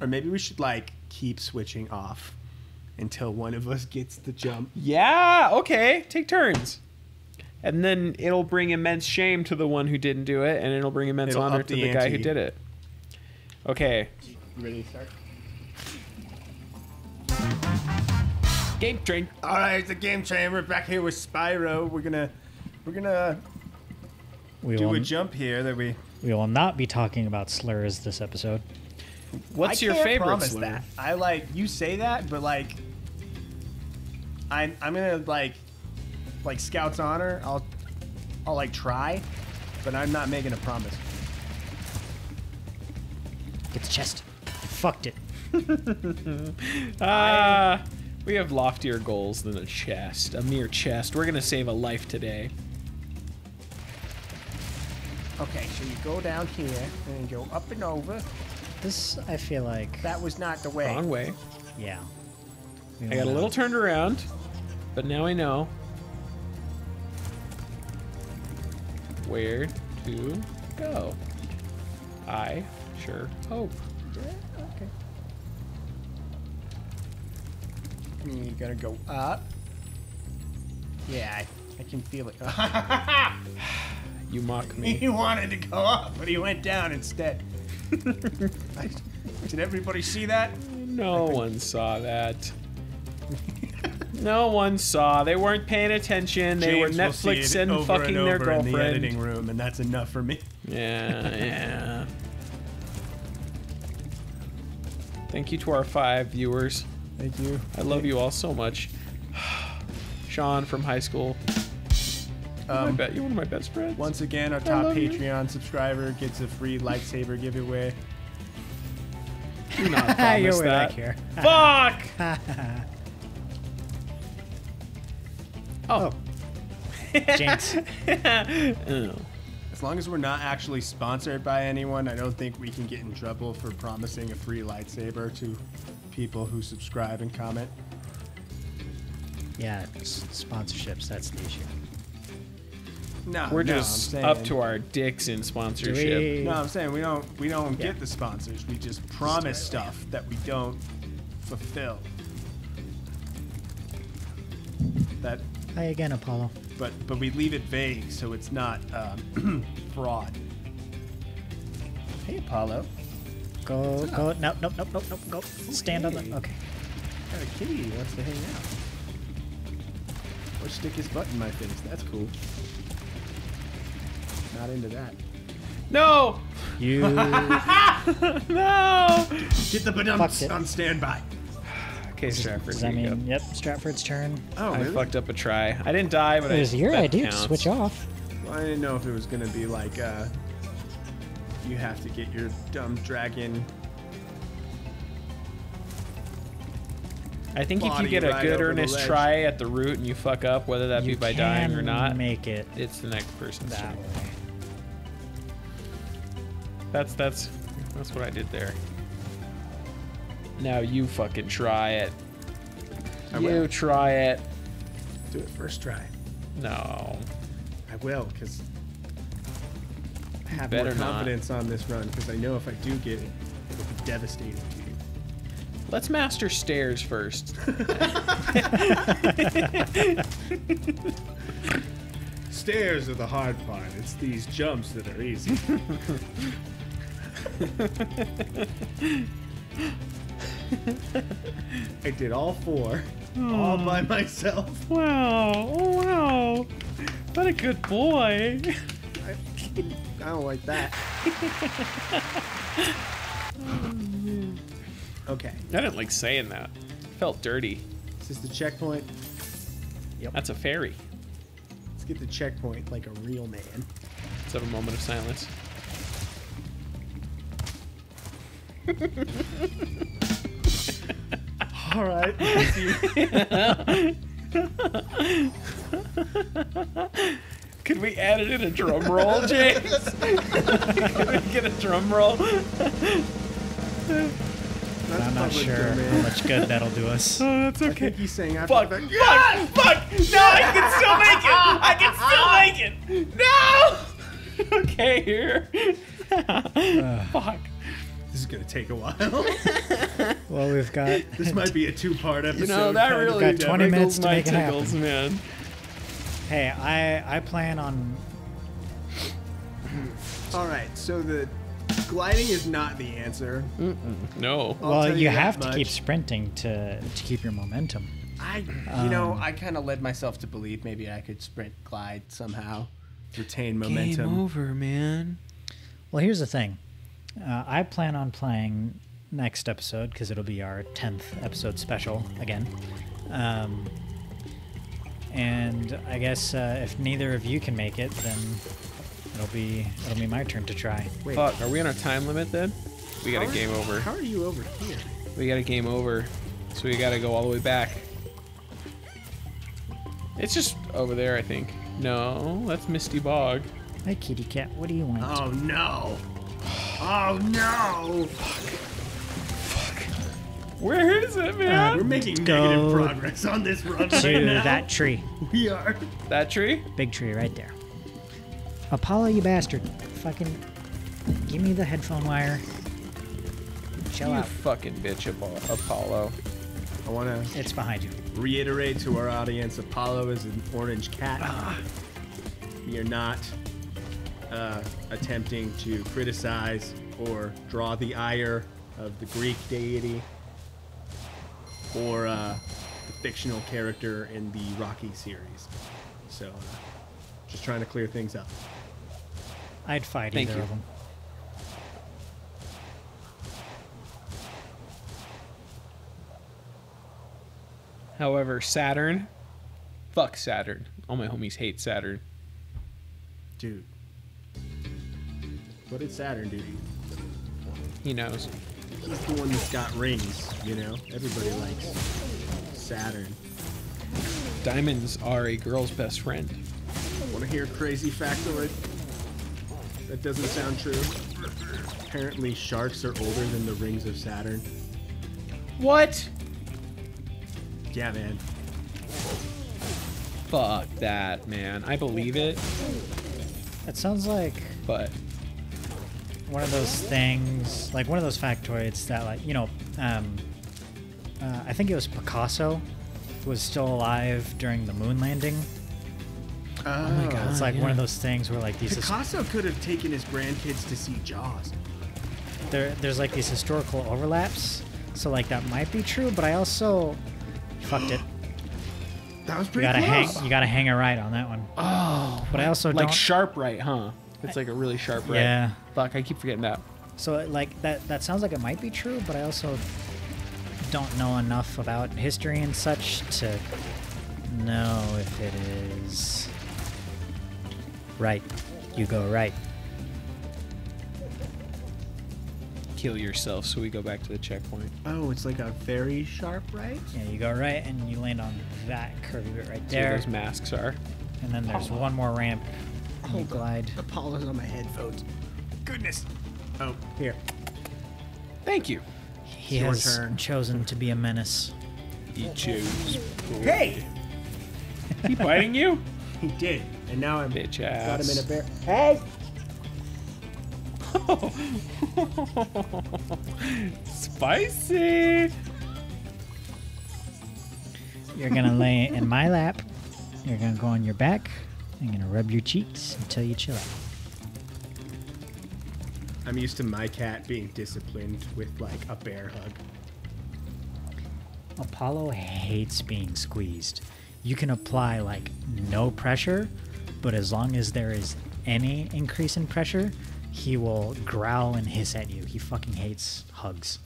Or maybe we should like keep switching off until one of us gets the jump. Yeah, okay. Take turns. And then it'll bring immense shame to the one who didn't do it, and it'll bring immense It'll honor up to the the guy who did it. Okay. You ready to start? Game train. All right, it's a game train. We're back here with Spyro. We're gonna we're gonna We do will, a jump here that we. we will not be talking about slurs this episode. What's I your can't favorite promise slur? that. I like you say that, but like, I'm I'm gonna like, like Scout's honor. I'll I'll like try, but I'm not making a promise. Get the chest. Fucked it. Ah, we have loftier goals than a chest, a mere chest. We're gonna save a life today. Okay, so you go down here and you go up and over. This, I feel like, That was not the way. Wrong way. yeah. We I got a little turned around, but now I know where to go. I sure hope. Yeah, Okay. You gotta go up. Yeah, I, I can feel it. You mock me. he wanted to go up, but he went down instead. I- Did everybody see that? No one saw that. No one saw. They weren't paying attention. They were James will see Netflix and over fucking and their over in the editing room, and that's enough for me. Yeah, yeah. Thank you to our five viewers. Thank you. I love you all so much. Sean from high school. I Um, bet you're one of my best friends. once again, our top love you. Patreon subscriber gets a free lightsaber giveaway. Do not promise that. back here. Fuck! oh. Jinx. oh. As long as we're not actually sponsored by anyone, I don't think we can get in trouble for promising a free lightsaber to people who subscribe and comment. Yeah, sponsorships, that's the issue. No, We're no, just up to our dicks in sponsorship. we- No, I'm saying we don't we don't Yeah. get the sponsors. We just promise stuff that we don't fulfill. That, Hi again, Apollo. but but we leave it vague so it's not um, fraud. Hey, Apollo. Go, go. Nope, nope, nope, nope, nope. Go. Stand on the. Okay. Got a kitty wants to hang out. Or stick his butt in my face. That's cool. Not into that. No! You. No! Get the Fucked badumps on standby. Okay, Stratford, Does that go. mean? Yep. Stratford's turn. Oh, I fucked up a try. I didn't die, but It I. was your that idea to switch off. Well, I didn't know if it was gonna be like, uh, you have to get your dumb dragon. I think if you get a right good earnest try at the root and you fuck up, whether that be by dying or not, make it it's the next person's that turn. way. That's that's that's what I did there. Now you fucking try it. I you will. try it. Do it first try. No. I will, because I have better more not. confidence on this run, because I know if I do get it, it'll be devastating to you. Let's master stairs first. Stairs are the hard part. It's these jumps that are easy. I did all four, all by hmm. myself. wow. Oh wow. What a good boy. I, I don't like that. okay, I didn't like saying that. Felt dirty. is this the checkpoint? Yep. That's a fairy. Let's get the checkpoint like a real man. Let's have a moment of silence. All right. Could we add it in a drum roll, James? Could we get a drum roll? I'm not sure how much good that'll do us. Oh, that's I think he's saying after Fuck! the Fuck! fact- Fuck! No, I can still make it! I can still make it! No! Okay, here. Fuck. This gonna take a while. Well, we've got. this might be a two-part episode. You know that really got 20 minutes to my make it happen. man. hey, I I plan on. All right, so the gliding is not the answer. No. I'll well, you you that have to keep sprinting to to keep your momentum. I, you know, um, I kind of led myself to believe maybe I could sprint, glide somehow, retain momentum. Game over, man. Well, here's the thing. Uh, I plan on playing next episode because it'll be our tenth episode special again. Um, and I guess uh, if neither of you can make it, then it'll be it'll be my turn to try. Wait, Fuck, are we on a time limit then? We got how a are- game over. How are you over here? We got a game over. So we gotta go all the way back. It's just over there, I think. No, that's Misty Bog. Hi, kitty cat. What do you want? Oh no! Oh no! Fuck. Fuck. Where is it, man? We're making go negative progress on this run to right now. that tree, We are. that tree? big tree right there. Apollo, you bastard! Fucking give me the headphone wire. Chill you out. fucking bitch, Apollo. I want to It's behind you. reiterate to our audience: Apollo is an orange cat. Ah. We are not uh, attempting to criticize or draw the ire of the Greek deity or uh, the fictional character in the Rocky series. So, uh, just trying to clear things up. I'd fight Thank either you. of them. However, Saturn. Fuck Saturn. All my homies hate Saturn. Dude. What did Saturn do to you? He knows. He's the one that's got rings, you know? Everybody likes Saturn. Diamonds are a girl's best friend. Want to hear a crazy factoid? That doesn't sound true. Apparently, sharks are older than the rings of Saturn. What? Yeah, man. Fuck that, man. I believe it, That sounds like but one of those things, like one of those factoids that, like, you know, um, uh, I think it was Picasso was still alive during the moon landing. Oh, my god, it's like one of those things where like these his- Picasso could have taken his grandkids to see Jaws. there there's like these historical overlaps. So like that might be true, but I also fucked it. That was pretty. You gotta close. hang you gotta hang a right on that one. oh, But I also like don't sharp right, huh? It's like a really sharp right. Yeah. Fuck, I keep forgetting that. So like that that sounds like it might be true, but I also don't know enough about history and such to know if it is right. You go right. Kill yourself, so we go back to the checkpoint. Oh, it's like a very sharp right? Yeah, you go right and you land on that curvy bit right That's where those masks are. And then there's one more ramp. And you Hold on. glide. Apollo's on my headphones. Goodness. Oh, here. Thank you. He your has turn. chosen to be a menace. He chose. Hey! He biting you? He did. And now I'm Bitch ass. got him in a ass. bear. Hey! Spicy. You're gonna lay in my lap. You're gonna go on your back. I'm gonna rub your cheeks until you chill out. I'm used to my cat being disciplined with like a bear hug. Apollo hates being squeezed. You can apply like no pressure, but as long as there is any increase in pressure, he will growl and hiss at you. He fucking hates hugs.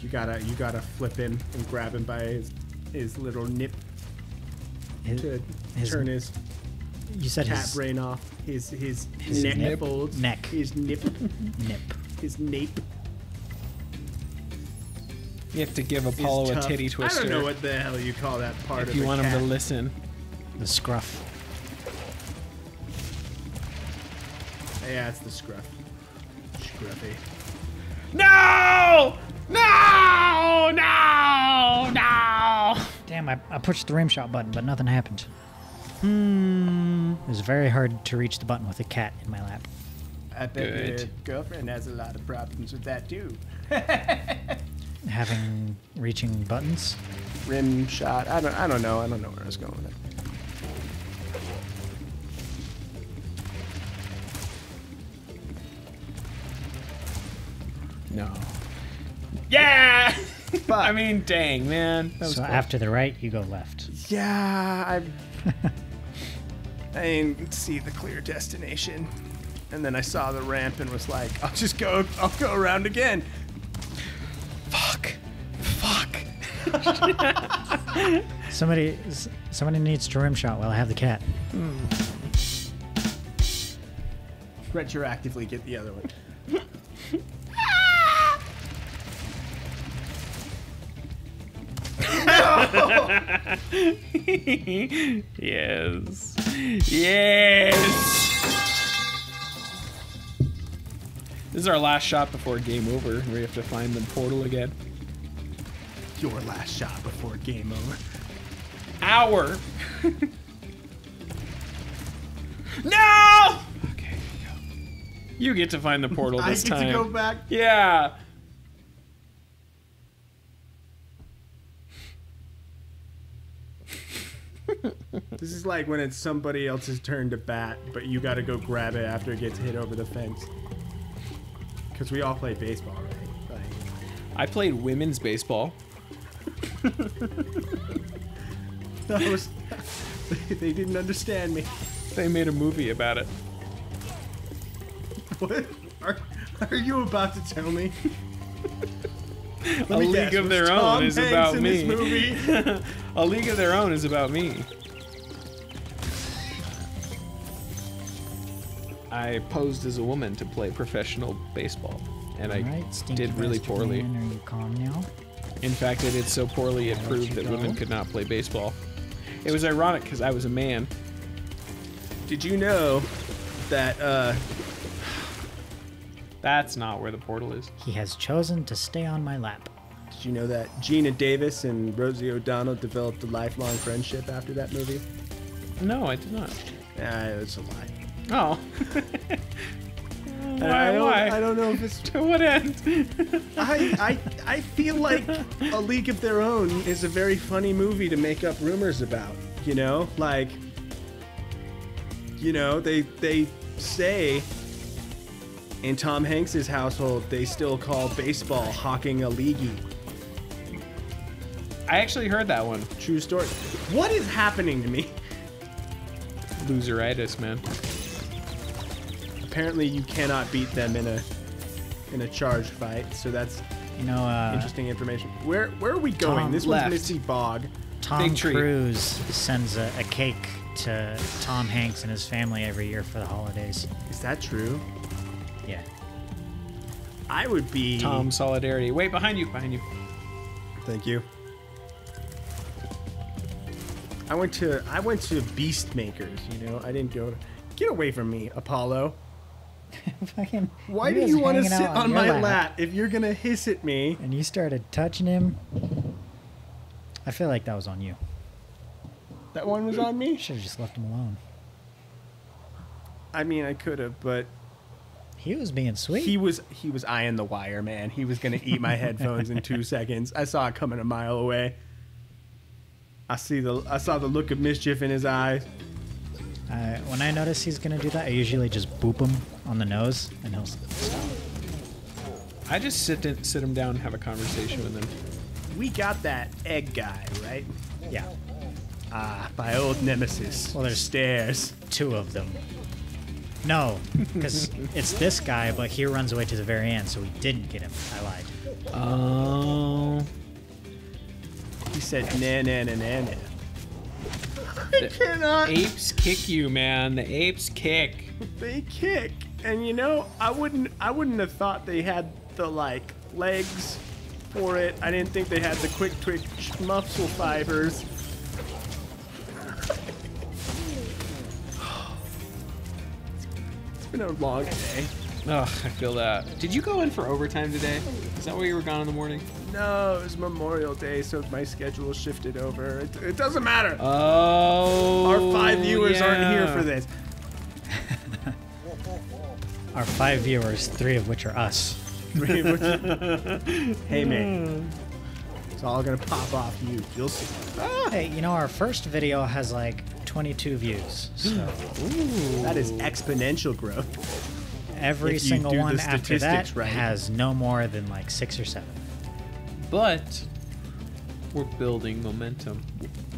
You gotta you gotta flip him and grab him by his his little nip His, to his- turn his you said cat his brain off. His his, His neck nip? folds. Neck. His nip. nip. his nape. You have to give Apollo a titty twister. I don't know what the hell you call that part if of you a want cat. him to listen. The scruff. Yeah, it's the scruff. Scruffy. No! No! No! No! Damn, I, I pushed the rim shot button, but nothing happened. Hmm. It was very hard to reach the button with a cat in my lap. I bet your Good. girlfriend has a lot of problems with that too. Having reaching buttons. Rim shot. I don't. I don't know. I don't know where I was going with it. No. Yeah. But- I mean, dang man. That was So close. after the right, you go left. Yeah, I. I didn't see the clear destination, and then I saw the ramp and was like, "I'll just go. I'll go around again." Fuck. Fuck. Somebody, somebody needs to rim shot while I have the cat. Hmm. Retroactively get the other one. yes. Yes. This is our last shot before game over. We have to find the portal again. Your last shot before game over. Hour. no. Okay. Go. You get to find the portal this time. I get time. to go back. Yeah. This is like when it's somebody else's turn to bat, but you got to go grab it after it gets hit over the fence. Because we all play baseball, right? Like, I played women's baseball. that was, they didn't understand me. They made a movie about it. What are, are you about to tell me? Let A me League guess, of Their Tom Own is about me. A League of Their Own is about me. I posed as a woman to play professional baseball, and I All right, stinky did really poorly. man, are you calm now? In fact, I did so poorly it I'll proved that go. women could not play baseball. It was ironic because I was a man. Did you know that uh, That's not where the portal is. He has chosen to stay on my lap. Did you know that Geena Davis and Rosie O'Donnell developed a lifelong friendship after that movie? No, I did not. Ah, it's a lie. Oh. Why? I don't, why? I don't know if it's. to what end? I, I I feel like A League of Their Own is a very funny movie to make up rumors about. You know, like. You know, they they say. In Tom Hanks's household, they still call baseball hawking a leaguey. I actually heard that one. True story. What is happening to me? Loseritis, man. Apparently, you cannot beat them in a in a charge fight. So that's You know, uh, interesting information. Where where are we going? Tom this left. one's Misty Bog. Tom Big treat. Cruise sends a, a cake to Tom Hanks and his family every year for the holidays. Is that true? Yeah. I would be Tom Solidarity. Wait, behind you, behind you. Thank you. I went to I went to Beast Makers. You know, I didn't go. To, get away from me, Apollo. Fucking. Why do you want to sit out on my lap, lap if you're gonna hiss at me? And you started touching him. I feel like that was on you. That one was on me. Should have just left him alone. I mean, I could have, but He was being sweet. he was he was eyeing the wire, man. He was gonna eat my headphones in two seconds. I saw it coming a mile away. I see the I saw the look of mischief in his eyes. Uh, when I notice he's gonna do that, I usually just boop him on the nose, and he'll s- stop. I just sit in, sit him down and have a conversation with him. We got that egg guy, right? Yeah, Ah, my old nemesis. Well, there's- stairs. two of them. No, because it's this guy, but he runs away to the very end, so we didn't get him. I lied. Oh. He said, nah, nah, nah, nah, nah. I cannot. Apes kick you, man. The apes kick. They kick, and you know, I wouldn't, I wouldn't have thought they had the like legs for it. I didn't think they had the quick twitch muscle fibers. It's been a long day. Ugh, I feel that. Did you go in for overtime today? Is that why you were gone in the morning? No, it was Memorial Day, so my schedule shifted over. It, it doesn't matter. Oh. Our five viewers aren't here for this. Our five viewers, three of which are us. hey man, hmm. it's all gonna pop off you. You'll see. Oh, hey, you know, our first video has like 22 views. So That is exponential growth. every If single one after that right. has no more than like six or seven. But we're building momentum.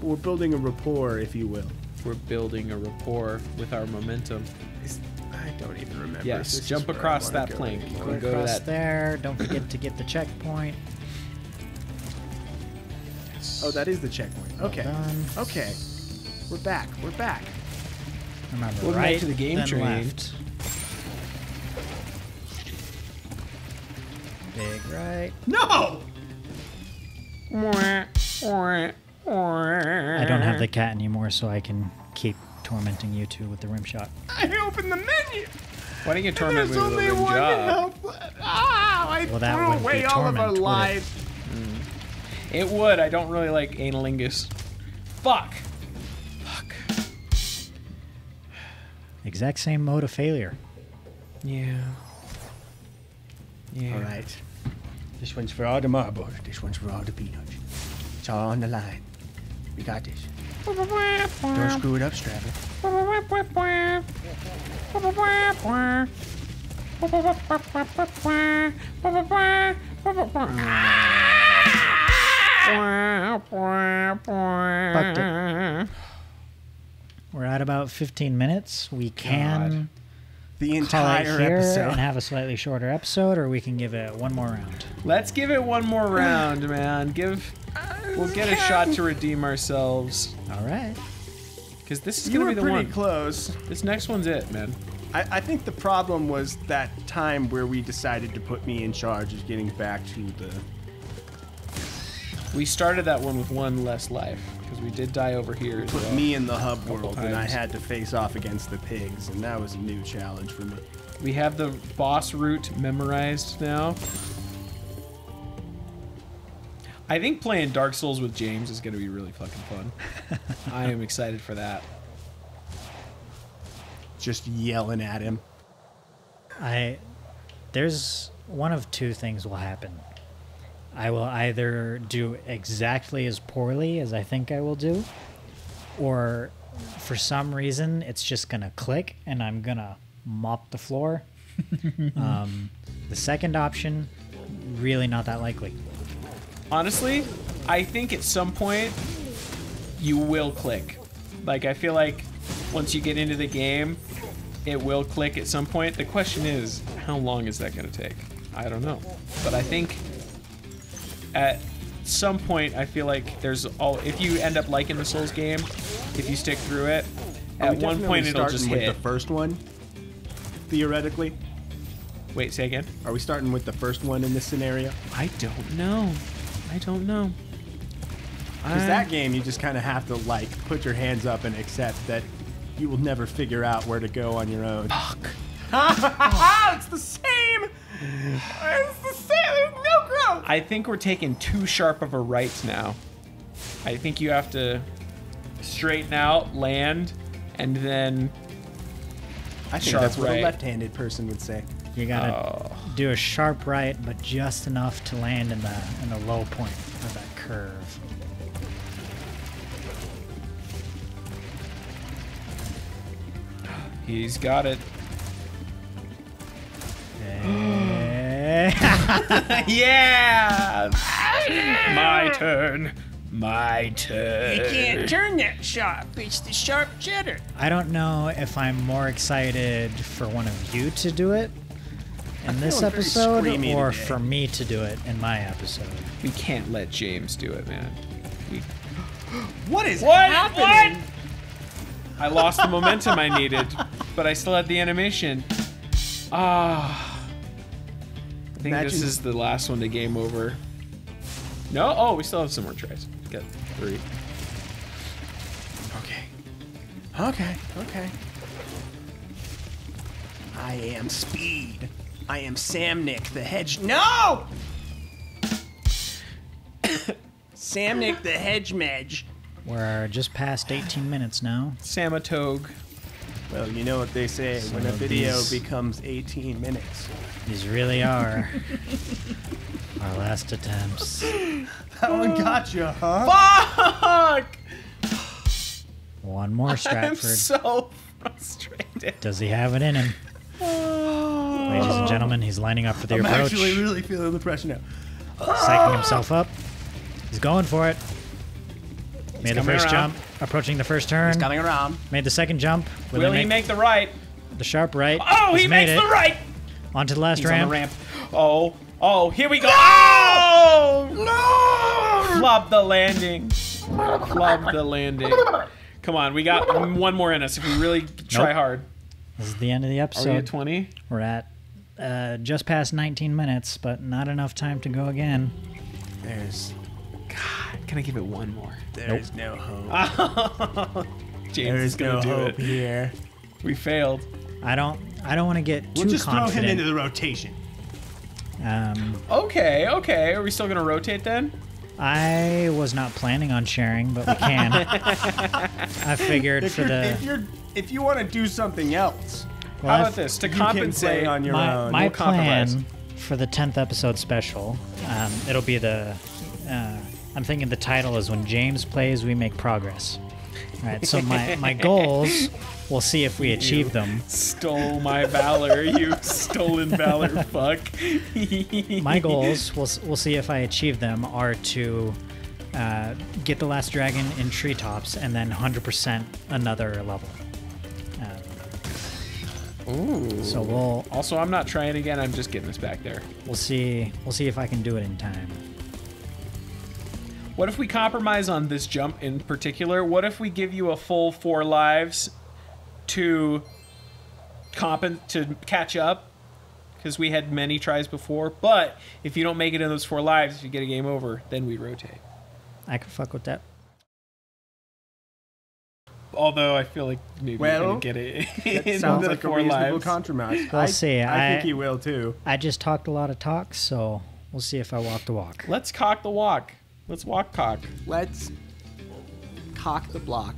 We're building a rapport, if you will. We're building a rapport with our momentum. I don't even remember. Yes, this jump across that plank. anymore. Go go to across that- there. Don't forget to get the checkpoint. Oh, that is the checkpoint. Okay. done. Okay. We're back. We're back. Remember, Welcome back right to the game then train. left. Big right. No! I don't have the cat anymore, so I can keep tormenting you two with the rim shot. I opened the menu. Why don't you torment me with a only rim one job? help. Ah! I Well, that threw wouldn't away be all of our torment, would lives. It would. I don't really like analingus. Fuck. Fuck. Exact same mode of failure. Yeah. Yeah. All right. This one's for all the marbles. This one's for all the peanuts. It's all on the line. We got this. Don't screw it up, it. We're at about 15 minutes. We can The entire here episode. and have a slightly shorter episode, or we can give it one more round. Let's give it one more round, man. Give. We'll get a shot to redeem ourselves. All right. Because this is you gonna be the pretty one. close. This next one's it, man. I, I think the problem was that time where we decided to put me in charge is getting back to the. We started that one with one less life because we did die over here. As Put well. me in the hub world, and I had to face off against the pigs, and that was a new challenge for me. We have the boss route memorized now. I think playing Dark Souls with James is going to be really fucking fun. I am excited for that. Just yelling at him. I there's one of two things will happen. I will either do exactly as poorly as I think I will do, or for some reason it's just gonna click and I'm gonna mop the floor. um, the second option, really not that likely. Honestly, I think at some point you will click. Like I feel like once you get into the game, it will click at some point. The question is, how long is that going to take? I don't know. But I think at some point I feel like there's all if you end up liking the Souls game, if you stick through it, Are at one point it'll starting just with hit. the first one. Theoretically, Wait, say again? are we starting with the first one in this scenario? I don't know. I don't know. Because that game, you just kind of have to like put your hands up and accept that you will never figure out where to go on your own. Fuck. it's the same. It's the same. There's no. I think we're taking too sharp of a right now. I think you have to straighten out, land, and then I think Sharp that's what right. a left-handed person would say. You gotta oh, do a sharp right, but just enough to land in the in the low point of that curve. he's got it. Yeah! My turn. My turn. You can't turn that sharp. It's the sharp cheddar. I don't know if I'm more excited for one of you to do it in this episode or today. for me to do it in my episode. We can't let James do it, man. We, What is What? happening? I lost the momentum I needed, but I still had the animation. Ah. I think this is the last one to game over. No? Oh, we still have some more tries. Got three. Okay. Okay. Okay. I am speed. I am Samnick the hedge. No! Samnick the hedge medge. We're just past 18 minutes now. Samatog. Well, you know what they say when a video becomes 18 minutes. These really are our last attempts. That one got you, huh? Fuck! One more, Stratford. I'm Stratford. so frustrated. Does he have it in him? Ladies and gentlemen, he's lining up for the approach. I'm approach. actually really feeling the pressure now. psyching himself up. He's going for it. Made the first around. jump, approaching the first turn. He's coming around. Made the second jump. Will, Will he he make, make the right? the sharp right? Oh, He's he made makes it. the right. Onto the last He's on ramp. the ramp. Oh, oh, here we go. Oh! No! Flub the landing. Flub the landing. Come on, we got one more in us if we really try Nope. hard. This is the end of the episode. Are we at episode. 20? We're at uh, just past 19 minutes, but not enough time to go again. There's, God, can I give it one more? there's no hope. James There's is gonna no do hope it. here. We failed. I don't. I don't want to get too We'll just throw him into the rotation. um, Okay, okay. Are we still gonna rotate then? I was not planning on sharing, but we can. I figured If for you're, the if you're, if you want to do something else, well, How about this? To you can play compensate on your my, own. my We'll compromise. plan for the 10th episode special um, it'll be the uh, i'm thinking the title is when james plays we make progress all right so my, my goals we'll see if we achieve them Stole my valor, you stolen valor fuck. my goals we'll, we'll see if i achieve them are to uh, get the last dragon in treetops and then 100% another level um, Ooh. so we'll Also, I'm not trying again. I'm just getting this back there. we'll see we'll see if i can do it in time What if we compromise on this jump in particular? What if we give you a full four lives to compen to catch up? Because we had many tries before. But if you don't make it in those four lives, if you get a game over, then we rotate. i could fuck with that Although I feel like maybe we're Well, gonna get it that in sounds the like a four reasonable lives. compromise. We'll I, see. I, I- think he will too. i just talked a lot of talk so we'll see if i walk the walk Let's cock the walk. Let's walk cock. Let's cock the block.